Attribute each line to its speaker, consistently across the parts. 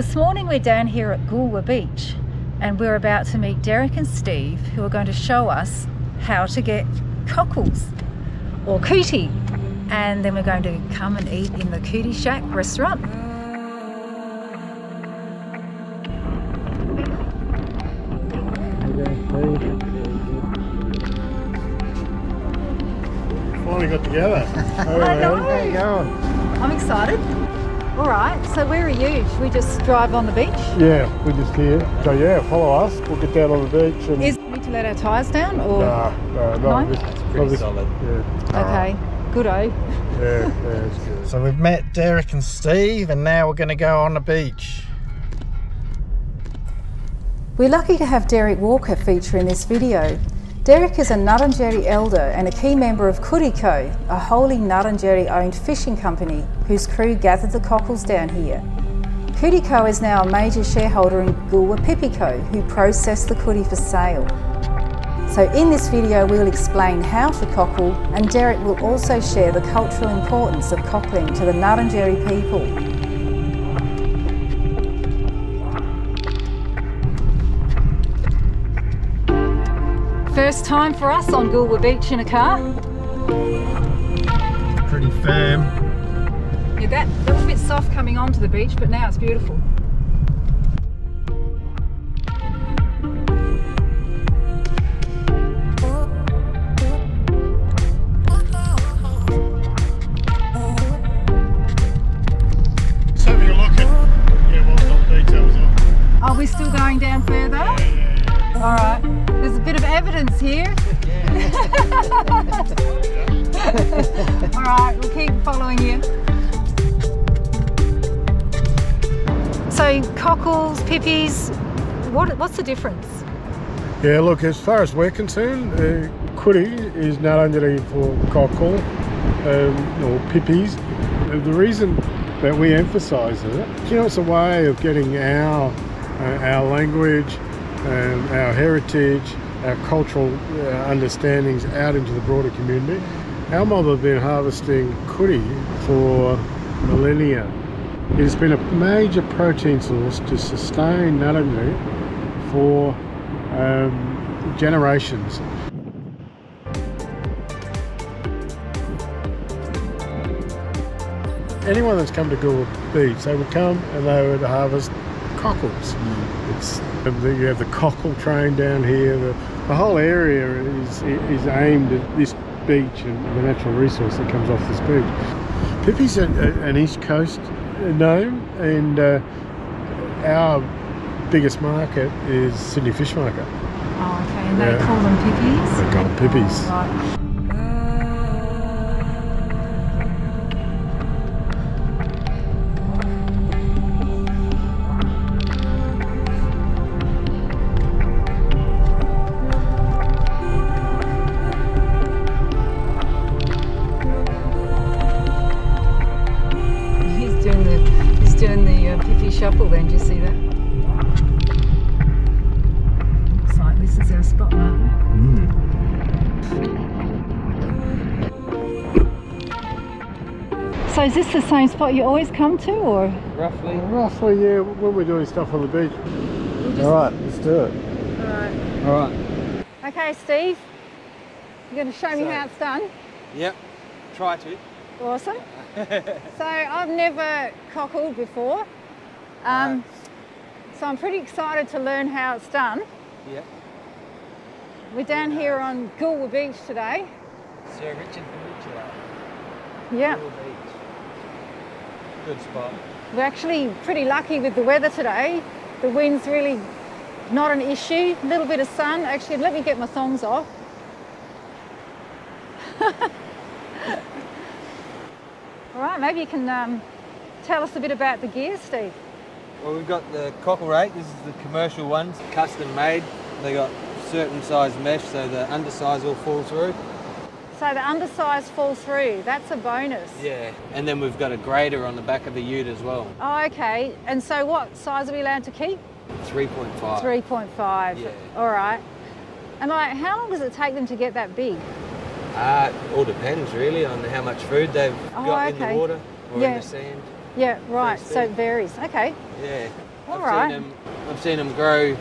Speaker 1: This morning we're down here at Goolwa Beach and we're about to meet Derek and Steve who are going to show us how to get cockles or kuti and then we're going to come and eat in the Kuti Shack restaurant.
Speaker 2: Finally got together.
Speaker 1: I know.
Speaker 2: How you going?
Speaker 1: I'm excited. All right, so where are you? Should we just drive on the beach?
Speaker 2: Yeah, we're just here. So yeah, follow us. We'll get down on the beach and.
Speaker 1: Is we need to let our tyres down or?
Speaker 2: Nah, nah, not
Speaker 1: No?
Speaker 2: this.
Speaker 3: That's pretty
Speaker 2: this-
Speaker 3: solid.
Speaker 2: Yeah.
Speaker 1: Okay, good oh.
Speaker 2: Yeah, yeah, it's good.
Speaker 3: So we've met Derek and Steve, and now we're going to go on the beach.
Speaker 1: We're lucky to have Derek Walker feature in this video. Derek is a Ngarrindjeri elder and a key member of Kuti Co, a wholly Ngarrindjeri owned fishing company whose crew gathered the cockles down here. Kuti Co is now a major shareholder in Goolwa Pipi Co, who process the kuti for sale. So in this video we'll explain how to cockle and Derek will also share the cultural importance of cockling to the Ngarrindjeri people. Time for us on Goolwa Beach in a car.
Speaker 3: Pretty firm.
Speaker 1: Yeah, that, that was a bit soft coming onto the beach, but now it's beautiful.
Speaker 2: Just having a look at yeah, what's on details of.
Speaker 1: Are we still going down further? All right. There's a bit of evidence here. All right, we'll keep following you. So cockles, pipis, what, what's the difference?
Speaker 2: Yeah, look, as far as we're concerned, uh, kuti is not only for cockle um, or pipis. Uh, The reason that we emphasise it, you know, it's a way of getting our uh, our language, um, our heritage, our cultural uh, understandings out into the broader community. Our mob have been harvesting kuti for millennia. It has been a major protein source to sustain Ngarrindjeri for um, generations. Anyone that's come to Goolwa Beach, they would come and they would harvest cockles. It's the- you have the cockle train down here. The, the whole area is is aimed at this beach and the natural resource that comes off this beach. Pipi's a, a, an East Coast name, and uh, our biggest market is Sydney Fish Market.
Speaker 1: Oh, okay, and they
Speaker 2: Yeah.
Speaker 1: call them pipis?
Speaker 2: They call them pipis.
Speaker 1: Oh, right. So is this the same spot you always come to, or?
Speaker 3: Roughly.
Speaker 2: Roughly, yeah, when we're doing stuff on the beach.
Speaker 3: All right, let's do it.
Speaker 1: Alright.
Speaker 3: All right.
Speaker 1: Okay, Steve. You're going to show me how it's done.
Speaker 3: Yep. Try to.
Speaker 1: Awesome. so I've never cockled before. Um, So I'm pretty excited to learn how it's done.
Speaker 3: Yep.
Speaker 1: We're down here on Goolwa Beach today.
Speaker 3: Sir Richard Peninsula.
Speaker 1: Yeah.
Speaker 3: Cool beach. Good spot.
Speaker 1: We're actually pretty lucky with the weather today. The wind's really not an issue. A little bit of sun. Actually, let me get my thongs off. All right, maybe you can um, tell us a bit about the gear, Steve.
Speaker 3: Well, we've got the cockle rake. This is the commercial ones, custom made. They got certain size mesh, so the undersize will fall through.
Speaker 1: So the undersize fall through. That's a bonus.
Speaker 3: Yeah. And then we've got a grader on the back of the ute as well.
Speaker 1: Oh, okay. And so what size are we allowed to keep?
Speaker 3: 3.5.
Speaker 1: 3.5.
Speaker 3: Yeah.
Speaker 1: All right. And like, how long does it take them to get that big?
Speaker 3: Uh, all depends really on how much food they've
Speaker 1: Oh,
Speaker 3: got in the water or
Speaker 1: Yeah.
Speaker 3: in the sand.
Speaker 1: Yeah, right. So it varies. Okay.
Speaker 3: Yeah.
Speaker 1: All
Speaker 3: I've
Speaker 1: right.
Speaker 3: Seen them, I've seen them grow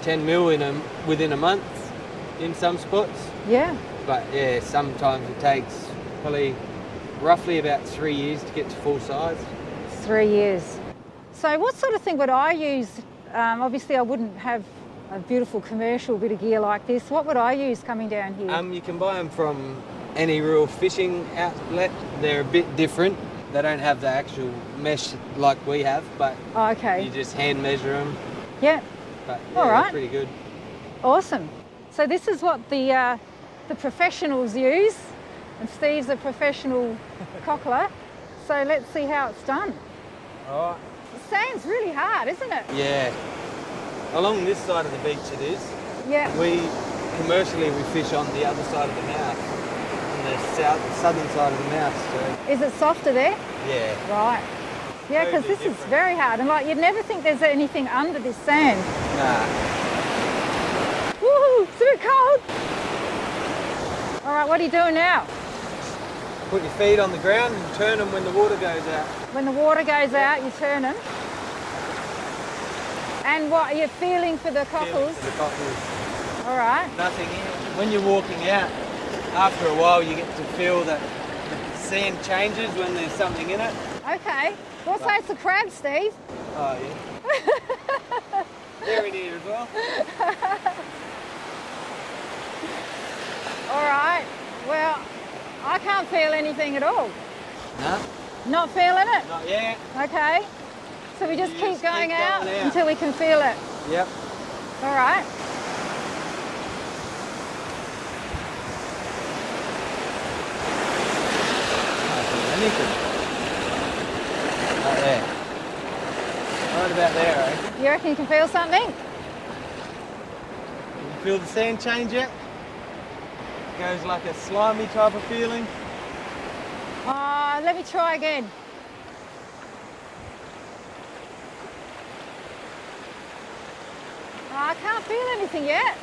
Speaker 3: 10 mil in a, within a month in some spots.
Speaker 1: Yeah.
Speaker 3: But yeah, sometimes it takes probably roughly about three years to get to full size.
Speaker 1: Three years. So what sort of thing would I use? Um, obviously, I wouldn't have a beautiful commercial bit of gear like this. What would I use coming down here?
Speaker 3: Um, you can buy them from any real fishing outlet. They're a bit different. They don't have the actual mesh like we have, but
Speaker 1: oh,
Speaker 3: you just hand measure them.
Speaker 1: Yeah.
Speaker 3: But yeah,
Speaker 1: All
Speaker 3: pretty good.
Speaker 1: Awesome. So this is what the uh, the professionals use, and Steve's a professional cockler. So let's see how it's done.
Speaker 3: All right.
Speaker 1: The sand's really hard, isn't it?
Speaker 3: Yeah. Along this side of the beach it is.
Speaker 1: Yeah.
Speaker 3: We commercially we fish on the other side of the mouth, on the south southern side of the mouth. So
Speaker 1: Is it softer there?
Speaker 3: yeah.
Speaker 1: Right. Yeah, because this is very hard, and like you'd never think there's anything under this sand.
Speaker 3: Nah.
Speaker 1: Woohoo! It's a bit cold. All right, what are you doing now?
Speaker 3: Put your feet on the ground and turn them when the water goes out.
Speaker 1: When the water goes out, you turn them. And what are you feeling for the cockles?
Speaker 3: for The cockles.
Speaker 1: All right.
Speaker 3: Nothing in. When you're walking out, after a while you get to feel that the sand changes when there's something in it.
Speaker 1: Okay. We'll say it's a crab, Steve.
Speaker 3: Oh yeah. They're in here as well.
Speaker 1: All right. Well, I can't feel anything at all.
Speaker 3: No,
Speaker 1: Not feeling it?
Speaker 3: not yet.
Speaker 1: Okay. So we just
Speaker 3: You
Speaker 1: keep
Speaker 3: just
Speaker 1: going
Speaker 3: keep
Speaker 1: out,
Speaker 3: going out.
Speaker 1: until we can feel it.
Speaker 3: Yep.
Speaker 1: All right.
Speaker 3: Anything. Right there. Right about there, eh?
Speaker 1: You reckon you can feel something?
Speaker 3: You feel the sand change yet? Goes like a slimy type of feeling.
Speaker 1: Uh, let me try again. Oh, I can't feel anything yet.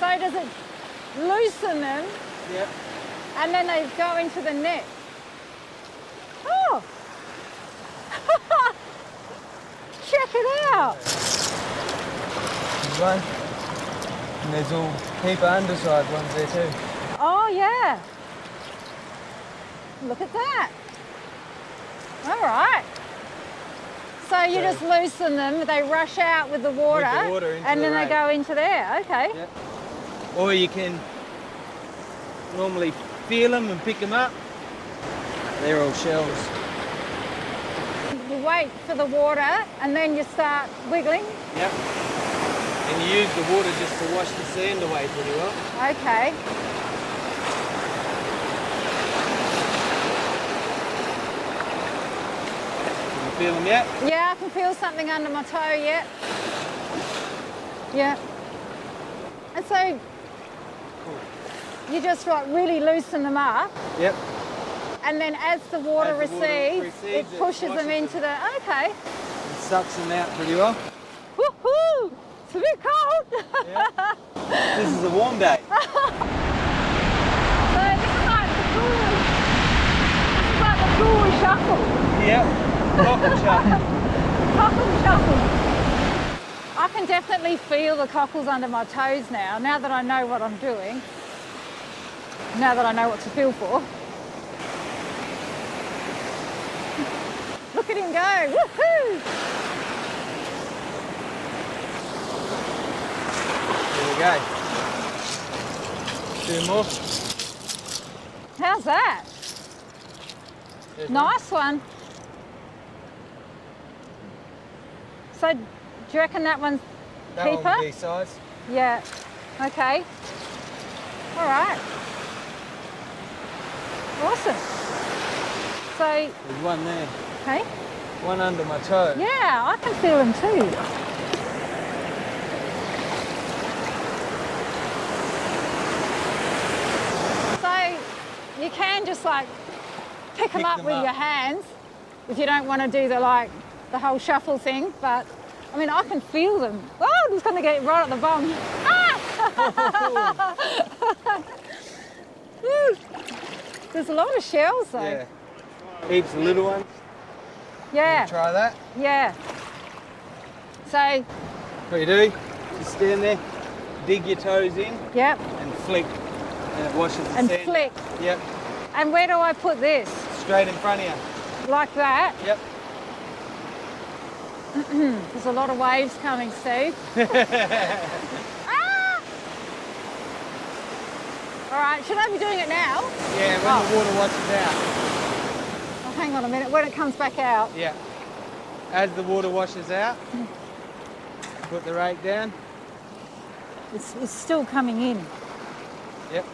Speaker 1: So does it loosen them
Speaker 3: Yep.
Speaker 1: and then they go into the net? Oh! Check it out!
Speaker 3: There's one. And there's all heap of underside ones there too.
Speaker 1: Oh, yeah. Look at that. All right. So you just loosen them, they rush out with the water,
Speaker 3: water into
Speaker 1: and
Speaker 3: the
Speaker 1: then they go into there. Okay.
Speaker 3: Yep. Or you can normally feel them and pick them up. They're all shells.
Speaker 1: Wait for the water and then you start wiggling.
Speaker 3: Yep. And you use the water just to wash the sand away pretty well.
Speaker 1: Okay.
Speaker 3: Can you feel them yet?
Speaker 1: Yeah, I can feel something under my toe yet. Yeah. And so you just like really loosen them up
Speaker 3: Yep.
Speaker 1: And then as the water
Speaker 3: As the water
Speaker 1: recedes,
Speaker 3: recedes,
Speaker 1: it
Speaker 3: it
Speaker 1: pushes them into the, okay.
Speaker 3: It sucks them out pretty well.
Speaker 1: Woohoo! It's a bit cold.
Speaker 3: Yeah. this is a warm day.
Speaker 1: So this is like the cool, this is like the cool shuffle,
Speaker 3: Yep. Cockle chuck.
Speaker 1: cockle shuffle. I can definitely feel the cockles under my toes now, now that I know what I'm doing. Now that I know what to feel for. Look at him go, woohoo!
Speaker 3: There we go. Two more.
Speaker 1: How's that?
Speaker 3: There's.
Speaker 1: Nice one. So, do you reckon that one's
Speaker 3: That
Speaker 1: keeper?
Speaker 3: one size.
Speaker 1: Yeah. Okay. All right. Awesome. So,
Speaker 3: There's one there.
Speaker 1: Okay.
Speaker 3: One under my toe.
Speaker 1: Yeah, I can feel them too. So, you can just like pick them up
Speaker 3: them
Speaker 1: with
Speaker 3: up.
Speaker 1: your hands if you don't want to do the like the whole shuffle thing. But I mean, I can feel them. Oh, I'm just going to get right at the bum. Ah! There's a lot of shells though.
Speaker 3: Yeah. Heaps of little ones.
Speaker 1: Yeah.
Speaker 3: Try that.
Speaker 1: yeah. So,
Speaker 3: What you do, just stand there, dig your toes in
Speaker 1: yep,
Speaker 3: and flick. And it washes the
Speaker 1: and
Speaker 3: sand.
Speaker 1: flick.
Speaker 3: Yep.
Speaker 1: And where do I put this?
Speaker 3: Straight in front of you.
Speaker 1: Like that?
Speaker 3: Yep.
Speaker 1: There's a lot of waves coming, Steve. ah! All right, should I be doing it now?
Speaker 3: Yeah, when
Speaker 1: Oh.
Speaker 3: the water washes out.
Speaker 1: Hang on a minute, when it comes back out.
Speaker 3: Yeah. As the water washes out, put the rake down.
Speaker 1: It's, it's still coming in.
Speaker 3: Yep.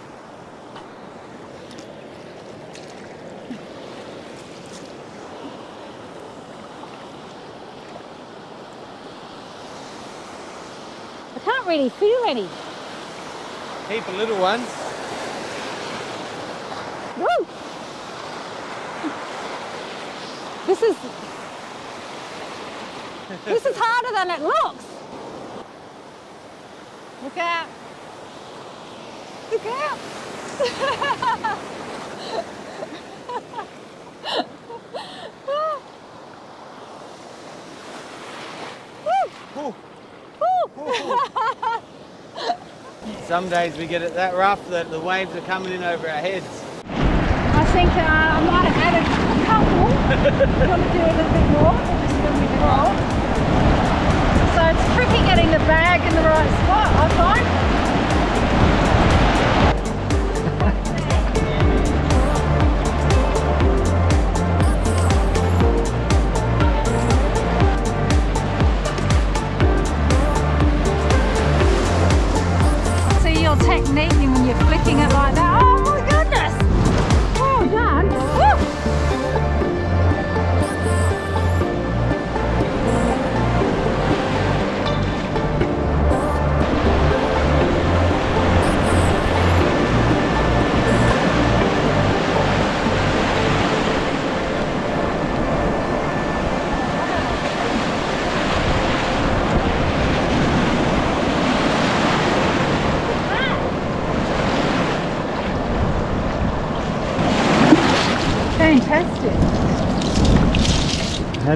Speaker 1: I can't really feel any.
Speaker 3: Heap of little ones.
Speaker 1: This is this is harder than it looks. Look out! Look out!
Speaker 3: Ooh. Some days we get it that rough that the waves are coming in over our heads.
Speaker 1: I think uh, I might have had added want to do a little bit more? Or just? So it's tricky getting the bag in the right spot, I find. Technique when you're flicking it like that. Oh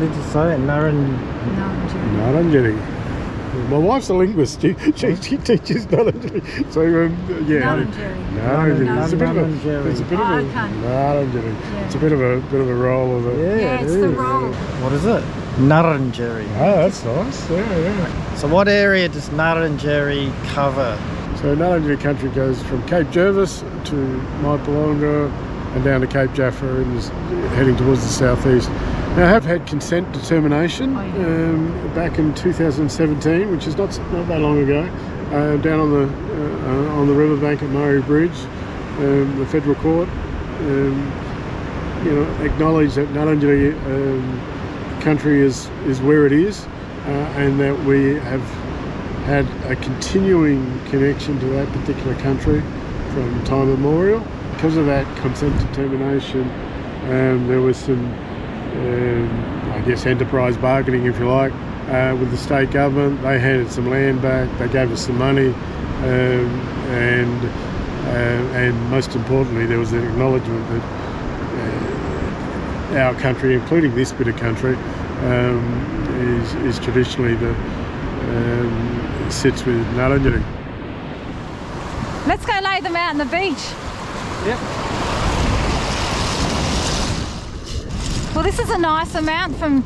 Speaker 3: did you say it? Naran.
Speaker 2: Ngarrindjeri. My wife's a linguist. She, she, she teaches Ngarrindjeri. So, um, yeah.
Speaker 1: Ngarrindjeri.
Speaker 2: Ngarrindjeri. It's a bit of a, it's a bit of
Speaker 1: Oh,
Speaker 2: a,
Speaker 1: okay.
Speaker 2: Ngarrindjeri. It's a bit of a, bit of a roll of it.
Speaker 1: Yeah, it's the roll.
Speaker 4: What is it? Ngarrindjeri.
Speaker 2: Oh, that's nice. Yeah, yeah.
Speaker 4: So what area does Ngarrindjeri cover?
Speaker 2: So Ngarrindjeri country goes from Cape Jervis to Myponga and down to Cape Jaffa and is heading towards the southeast. Now, I have had consent determination
Speaker 1: Oh, yeah.
Speaker 2: um, back in 2017, which is not not that long ago, uh, down on the uh, uh, on the riverbank at Murray Bridge. Um, the federal court, um, you know, acknowledged that Ngarrindjeri um, country is is where it is, uh, and that we have had a continuing connection to that particular country from time immemorial. Because of that consent determination, um, there was some, um, I guess, enterprise bargaining, if you like, uh, with the state government. They handed some land back, they gave us some money, um, and uh, and most importantly, there was an acknowledgement that uh, our country, including this bit of country, um, is, is traditionally the um, sits with Ngarrindjeri.
Speaker 1: Let's go lay them out on the beach.
Speaker 3: Yep.
Speaker 1: Well, this is a nice amount from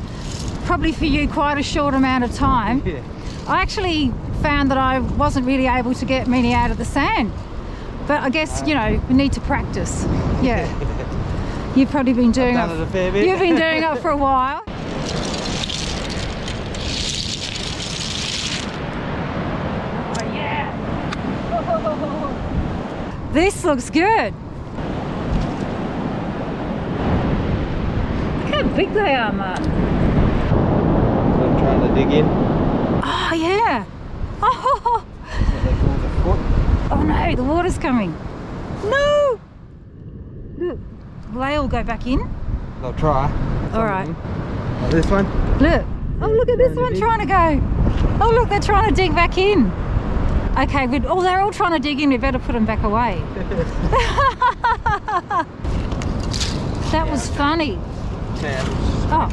Speaker 1: probably for you quite a short amount of time.
Speaker 3: Yeah.
Speaker 1: I actually found that I wasn't really able to get many out of the sand. But I guess, you know, we need to practice. Yeah. You've probably been doing it
Speaker 3: a fair bit.
Speaker 1: You've been doing it for a while. Oh, yeah. This looks good. Look how big they are, Mark.
Speaker 3: So I'm trying to dig in.
Speaker 1: Oh, yeah. Oh,
Speaker 3: What they call the foot.
Speaker 1: oh no, the water's coming. No. Look, will they all go back in?
Speaker 3: They'll try.
Speaker 1: All right.
Speaker 3: Like this one.
Speaker 1: Look. Oh, look at this one
Speaker 3: dig.
Speaker 1: trying to go. Oh, look, they're trying to dig back in. Okay, good. Oh, they're all trying to dig in. We better put them back away. that was funny. Oh.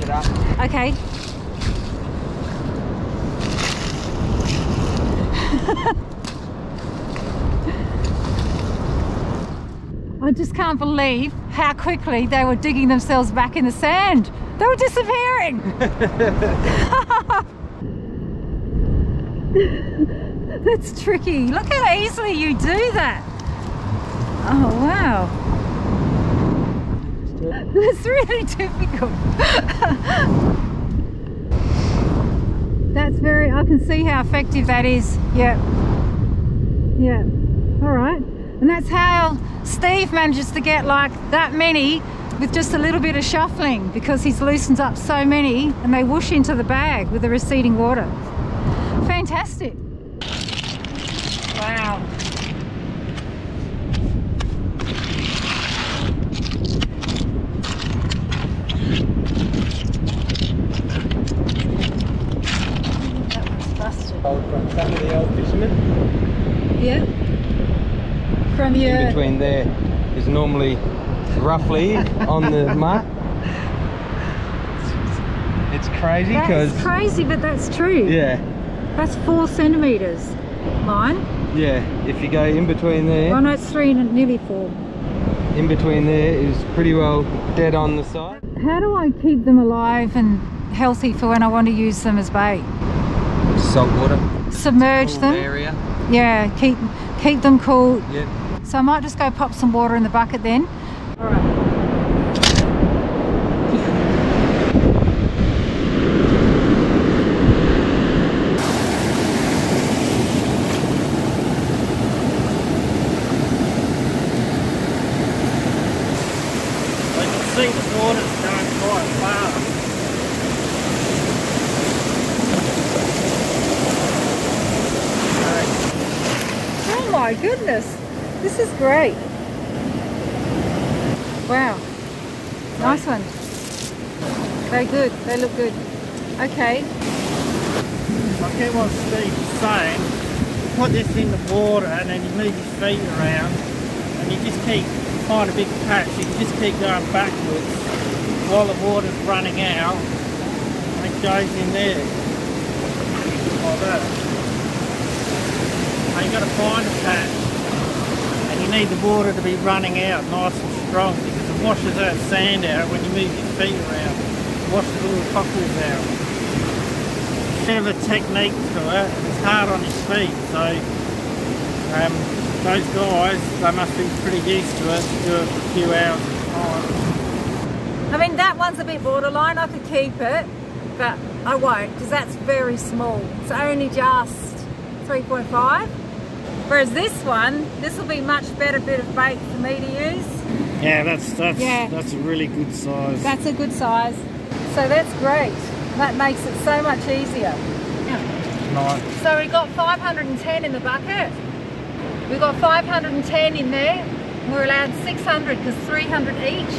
Speaker 1: Okay. I just can't believe how quickly they were digging themselves back in the sand. They were disappearing. That's tricky. Look how easily you do that. Oh, wow. That's really difficult. That's very, I can see how effective that is. Yeah. Yeah. All right. And that's how Steve manages to get like that many with just a little bit of shuffling because he's loosened up so many and they whoosh into the bag with the receding water. Fantastic. Wow. That one's busted.
Speaker 3: Old from some of the old fishermen.
Speaker 1: Yeah. From your
Speaker 3: In there is normally roughly on the mark. It's crazy because
Speaker 1: crazy, but that's true.
Speaker 3: yeah,
Speaker 1: That's four centimeters. Mine.
Speaker 3: yeah. If you go in between there,
Speaker 1: Oh no, it's three and nearly four.
Speaker 3: in between there is pretty well dead on the side.
Speaker 1: How do I keep them alive and healthy for when I want to use them as bait?
Speaker 3: Salt water.
Speaker 1: Submerge
Speaker 3: cool
Speaker 1: them.
Speaker 3: area.
Speaker 1: Yeah, keep keep them cool.
Speaker 3: Yeah.
Speaker 1: So I might just go pop some water in the bucket then. All right.
Speaker 4: I can see the water's going quite fast.
Speaker 1: Oh my goodness, this is great. Wow, nice one. They're good, they look good. Okay,
Speaker 4: get what Steve's saying. Put this in the water and then you move your feet around and you just keep, find a big patch, you just keep going backwards while the water's running out and it goes in there. Like that. And you've got to find a patch and you need the water to be running out nice and strong washes that sand out when you move your feet around. Washes all the cockles out of a technique to it. It's hard on his feet, so um, those guys they must be pretty used to it to do it for a few hours at a time.
Speaker 1: I mean that one's a bit borderline, I could keep it, but I won't because that's very small. It's only just 3.5. Whereas this one, this will be much better bit of bait for me to use.
Speaker 4: Yeah, that's that's
Speaker 1: Yeah.
Speaker 4: that's a really good size.
Speaker 1: That's a good size. So that's great. That makes it so much easier.
Speaker 4: nice.
Speaker 1: So we got 510 in the bucket. We got 510 in there. We're allowed 600 because 300 each.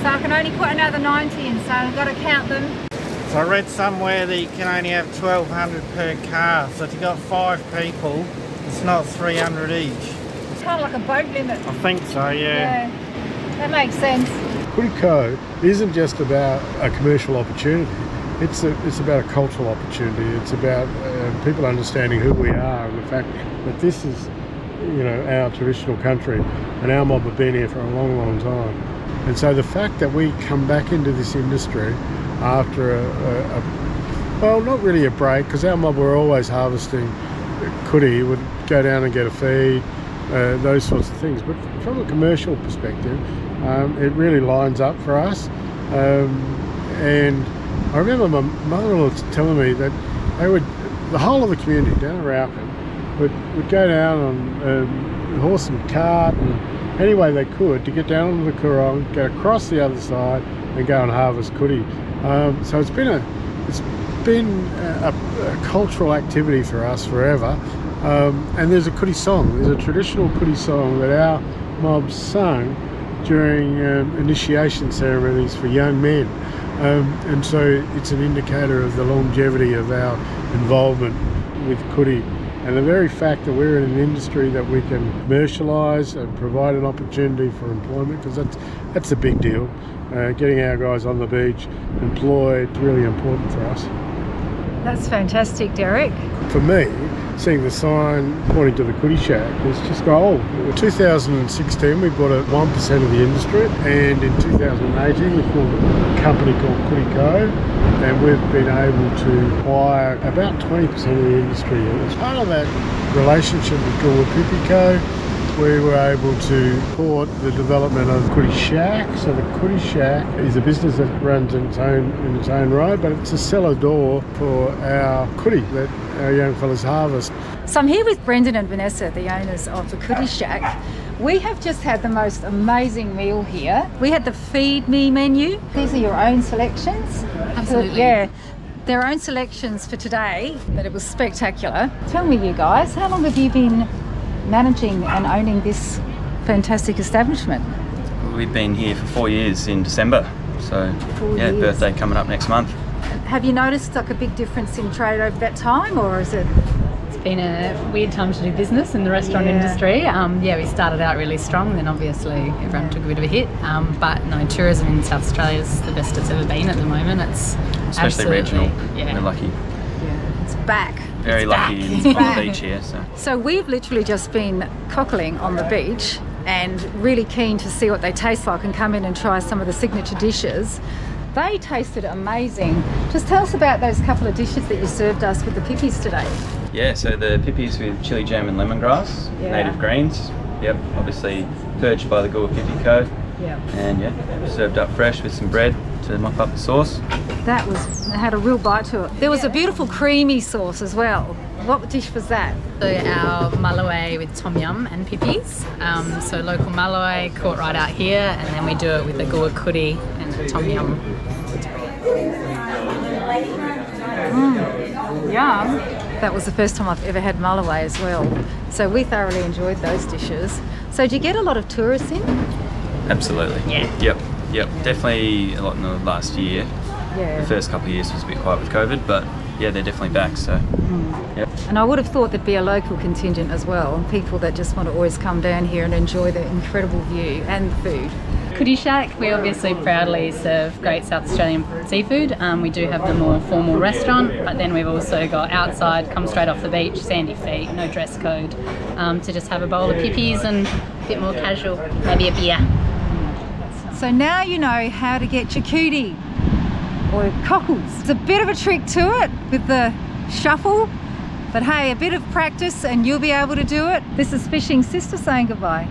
Speaker 1: So I can only put another 90 in, so I've got to count them.
Speaker 4: So I read somewhere that you can only have 1200 per car. So if you've got five people, it's not 300 each.
Speaker 1: It's kind of like a boat limit.
Speaker 4: I think so. Yeah.
Speaker 1: Yeah, that makes sense.
Speaker 2: Kuti Co isn't just about a commercial opportunity. It's a, it's about a cultural opportunity. It's about uh, people understanding who we are and the fact that this is, you know, our traditional country, and our mob have been here for a long, long time. And so the fact that we come back into this industry after a, a, a well, not really a break, because our mob were always harvesting Kuti, would go down and get a feed, uh, those sorts of things. But from a commercial perspective, um, it really lines up for us. Um, and I remember my mother-in-law telling me that they would, the whole of the community down in Raukkan would, would go down on um, horse and cart and any way they could to get down onto the Coorong, get across the other side and go and harvest Kuti. Um, so it's been a, it's been a, a cultural activity for us forever. Um, and there's a Kuti song. There's a traditional Kuti song that our mob sung during um, initiation ceremonies for young men. Um, and so it's an indicator of the longevity of our involvement with Kuti And the very fact that we're in an industry that we can commercialise and provide an opportunity for employment, because that's, that's a big deal. Uh, getting our guys on the beach employed is really important for us.
Speaker 1: That's fantastic, Derek.
Speaker 2: For me, seeing the sign pointing to the Kuti Shack is just gold. Oh, in 2016, we bought at 1% of the industry, and in 2018, we formed a company called Kuti Co. And we've been able to acquire about 20% of the industry. And as part of that relationship with Goolwa Pipi Co, we were able to support the development of Kuti Shack. So the Kuti Shack is a business that runs in its own in its own right, but it's a cellar door for our kuti that our young fellas harvest.
Speaker 1: So I'm here with Brendan and Vanessa, the owners of the Kuti Shack. We have just had the most amazing meal here. We had the Feed Me menu. These are your own selections.
Speaker 5: Absolutely.
Speaker 1: Yeah. Their own selections for today, but it was spectacular. Tell me, you guys, how long have you been managing and owning this fantastic establishment?
Speaker 5: We've been here for four years in December. So,
Speaker 1: Four
Speaker 5: yeah,
Speaker 1: years.
Speaker 5: birthday coming up next month.
Speaker 1: Have you noticed like a big difference in trade over that time, or is it?
Speaker 6: It's been a weird time to do business in the restaurant
Speaker 1: Yeah.
Speaker 6: industry. Um, yeah, we started out really strong, then obviously everyone took a bit of a hit. Um, but no, tourism in South Australia is the best it's ever been at the moment. It's
Speaker 5: Especially
Speaker 6: absolutely-
Speaker 5: regional.
Speaker 6: Yeah.
Speaker 5: We're lucky.
Speaker 1: Yeah, It's back.
Speaker 5: Very
Speaker 1: It's
Speaker 5: lucky
Speaker 1: back.
Speaker 5: in,
Speaker 1: It's
Speaker 5: on
Speaker 1: back.
Speaker 5: the beach here. So.
Speaker 1: So we've literally just been cockling on the beach and really keen to see what they taste like and come in and try some of the signature dishes. They tasted amazing. Just tell us about those couple of dishes that you served us with the pipis today.
Speaker 5: Yeah, so the pipis with chili jam and lemongrass,
Speaker 1: Yeah.
Speaker 5: native greens. Yep, obviously purged by the Goolwa Pipi Co.
Speaker 1: Yeah.
Speaker 5: And yeah, served up fresh with some bread to mop up the sauce.
Speaker 1: That was had a real bite to it. There was a beautiful creamy sauce as well. What dish was that?
Speaker 6: So our mulloway with tom yum and pipis. Um, so local mulloway caught right out here, and then we do it with the Goolwa kuti and tom yum.
Speaker 1: Yum. That was the first time I've ever had mulloway as well. So we thoroughly enjoyed those dishes. So do you get a lot of tourists in?
Speaker 5: Absolutely.
Speaker 6: Yeah.
Speaker 5: Yep. Yep. Definitely a lot in the last year.
Speaker 1: Yeah.
Speaker 5: The first couple of years was a bit quiet with COVID, but yeah, they're definitely back. So, yep.
Speaker 1: And I would have thought there'd be a local contingent as well, people that just want to always come down here and enjoy the incredible view and the food.
Speaker 6: Kuti Shack, we obviously proudly serve great South Australian seafood. Um, we do have the more formal restaurant, but then we've also got outside, come straight off the beach, sandy feet, no dress code, um, to just have a bowl of pipis and a bit more casual, maybe a beer.
Speaker 1: So now you know how to get your kuti or cockles. It's a bit of a trick to it with the shuffle, but hey, a bit of practice and you'll be able to do it. This is Fishing Sister saying goodbye.